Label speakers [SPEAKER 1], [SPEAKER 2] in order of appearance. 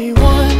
[SPEAKER 1] One.